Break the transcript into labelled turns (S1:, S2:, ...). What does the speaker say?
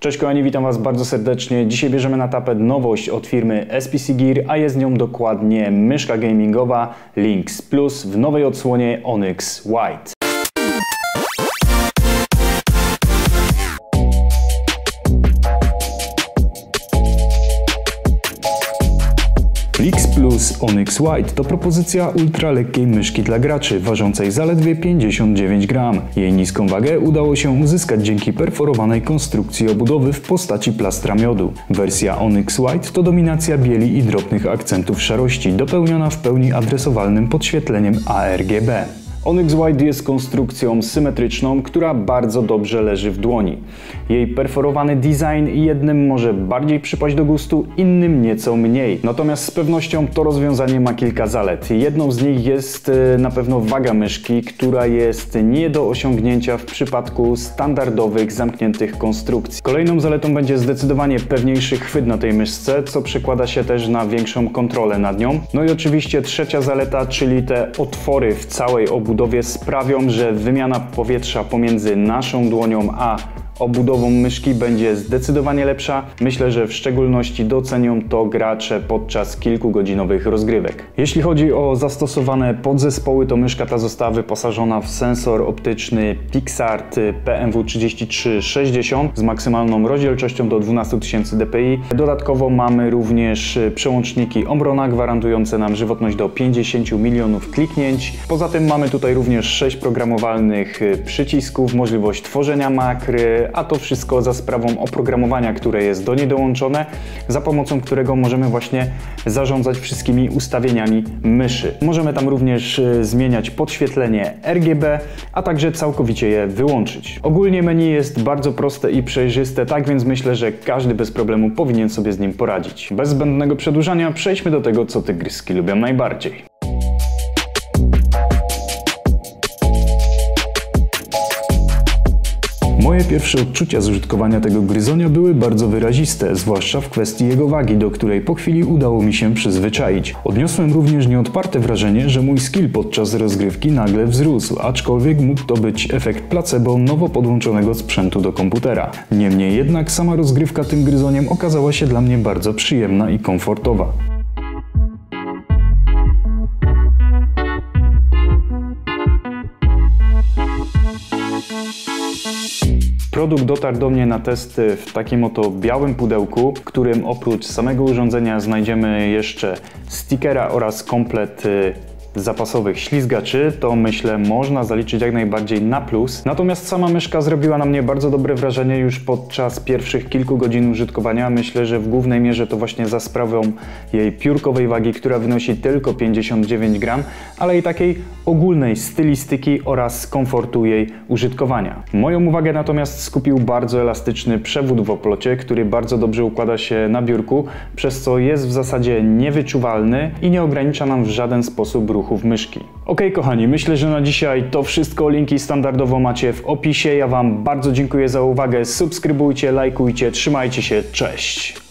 S1: Cześć kochani, witam Was bardzo serdecznie. Dzisiaj bierzemy na tapet nowość od firmy SPC Gear, a jest nią dokładnie myszka gamingowa Lynx Plus w nowej odsłonie Onyx White. Lix Plus Onyx White to propozycja ultralekkiej myszki dla graczy, ważącej zaledwie 59 gram. Jej niską wagę udało się uzyskać dzięki perforowanej konstrukcji obudowy w postaci plastra miodu. Wersja Onyx White to dominacja bieli i drobnych akcentów szarości, dopełniona w pełni adresowalnym podświetleniem ARGB. Onyx White jest konstrukcją symetryczną, która bardzo dobrze leży w dłoni. Jej perforowany design jednym może bardziej przypaść do gustu, innym nieco mniej. Natomiast z pewnością to rozwiązanie ma kilka zalet. Jedną z nich jest e, na pewno waga myszki, która jest nie do osiągnięcia w przypadku standardowych, zamkniętych konstrukcji. Kolejną zaletą będzie zdecydowanie pewniejszy chwyt na tej myszce, co przekłada się też na większą kontrolę nad nią. No i oczywiście trzecia zaleta, czyli te otwory w całej obudowie obudowie sprawią, że wymiana powietrza pomiędzy naszą dłonią a obudową myszki będzie zdecydowanie lepsza. Myślę, że w szczególności docenią to gracze podczas kilkugodzinowych rozgrywek. Jeśli chodzi o zastosowane podzespoły, to myszka ta została wyposażona w sensor optyczny Pixart PMW3360 z maksymalną rozdzielczością do 12000 dpi. Dodatkowo mamy również przełączniki Ombrona gwarantujące nam żywotność do 50 milionów kliknięć. Poza tym mamy tutaj również 6 programowalnych przycisków, możliwość tworzenia makry, a to wszystko za sprawą oprogramowania, które jest do niej dołączone, za pomocą którego możemy właśnie zarządzać wszystkimi ustawieniami myszy. Możemy tam również e, zmieniać podświetlenie RGB, a także całkowicie je wyłączyć. Ogólnie menu jest bardzo proste i przejrzyste, tak więc myślę, że każdy bez problemu powinien sobie z nim poradzić. Bez zbędnego przedłużania przejdźmy do tego, co tygryski lubią najbardziej. Moje pierwsze odczucia z użytkowania tego gryzonia były bardzo wyraziste, zwłaszcza w kwestii jego wagi, do której po chwili udało mi się przyzwyczaić. Odniosłem również nieodparte wrażenie, że mój skill podczas rozgrywki nagle wzrósł, aczkolwiek mógł to być efekt placebo nowo podłączonego sprzętu do komputera. Niemniej jednak sama rozgrywka tym gryzoniem okazała się dla mnie bardzo przyjemna i komfortowa. Produkt dotarł do mnie na testy w takim oto białym pudełku, w którym oprócz samego urządzenia znajdziemy jeszcze stickera oraz komplet y, zapasowych ślizgaczy, to myślę można zaliczyć jak najbardziej na plus. Natomiast sama myszka zrobiła na mnie bardzo dobre wrażenie już podczas pierwszych kilku godzin użytkowania. Myślę, że w głównej mierze to właśnie za sprawą jej piórkowej wagi, która wynosi tylko 59 gram, ale i takiej ogólnej stylistyki oraz komfortu jej użytkowania. Moją uwagę natomiast skupił bardzo elastyczny przewód w oplocie, który bardzo dobrze układa się na biurku, przez co jest w zasadzie niewyczuwalny i nie ogranicza nam w żaden sposób ruchu ruchów myszki. Ok, kochani, myślę, że na dzisiaj to wszystko. Linki standardowo macie w opisie. Ja Wam bardzo dziękuję za uwagę. Subskrybujcie, lajkujcie, trzymajcie się, cześć!